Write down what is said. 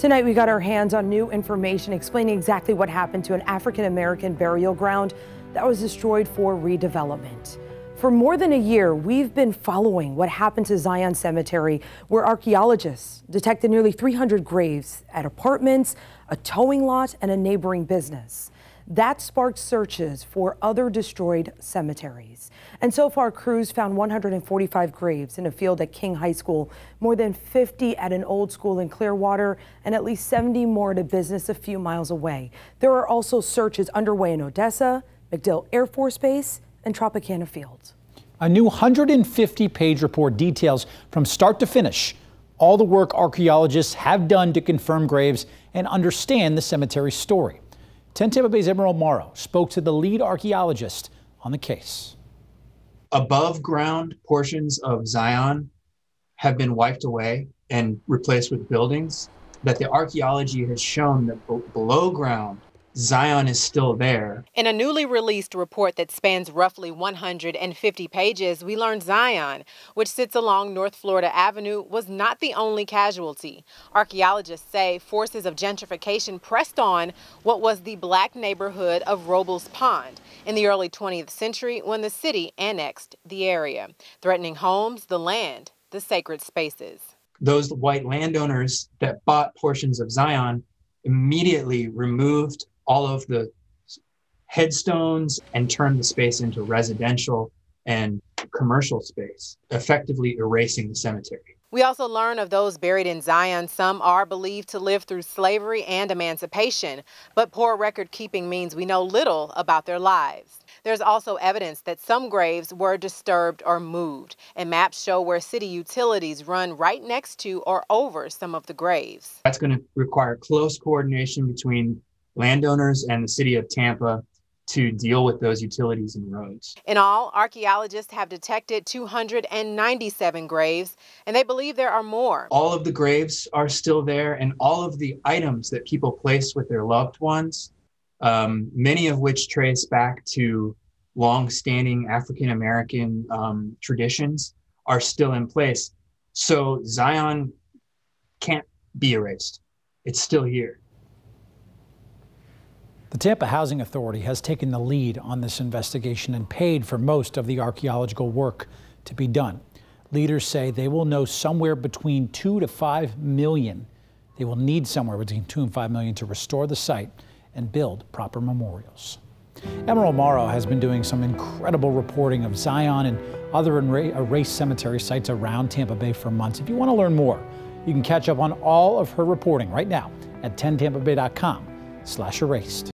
Tonight, we got our hands on new information explaining exactly what happened to an African American burial ground that was destroyed for redevelopment. For more than a year, we've been following what happened to Zion Cemetery, where archaeologists detected nearly 300 graves at apartments, a towing lot, and a neighboring business. That sparked searches for other destroyed cemeteries. And so far, crews found 145 graves in a field at King High School, more than 50 at an old school in Clearwater, and at least 70 more at a business a few miles away. There are also searches underway in Odessa, MacDill Air Force Base, and Tropicana Field. A new 150 page report details from start to finish all the work archaeologists have done to confirm graves and understand the cemetery's story. 10 Tampa Bay's Emerald Morrow spoke to the lead archaeologist on the case. Above ground portions of Zion have been wiped away and replaced with buildings, but the archaeology has shown that below ground Zion is still there. In a newly released report that spans roughly 150 pages, we learned Zion, which sits along North Florida Avenue, was not the only casualty. Archaeologists say forces of gentrification pressed on what was the black neighborhood of Robles Pond in the early 20th century when the city annexed the area, threatening homes, the land, the sacred spaces. Those white landowners that bought portions of Zion immediately removed all of the headstones and turn the space into residential and commercial space, effectively erasing the cemetery. We also learn of those buried in Zion. Some are believed to live through slavery and emancipation, but poor record keeping means we know little about their lives. There's also evidence that some graves were disturbed or moved, and maps show where city utilities run right next to or over some of the graves. That's going to require close coordination between landowners and the city of Tampa to deal with those utilities and roads. In all, archaeologists have detected 297 graves, and they believe there are more. All of the graves are still there, and all of the items that people place with their loved ones, um, many of which trace back to long-standing African American um, traditions, are still in place. So Zion can't be erased. It's still here. The Tampa Housing Authority has taken the lead on this investigation and paid for most of the archaeological work to be done. Leaders say they will know somewhere between two to five million. They will need somewhere between two and five million to restore the site and build proper memorials. Emerald Morrow has been doing some incredible reporting of Zion and other erased cemetery sites around Tampa Bay for months. If you want to learn more, you can catch up on all of her reporting right now at 10tampabay.com slash erased.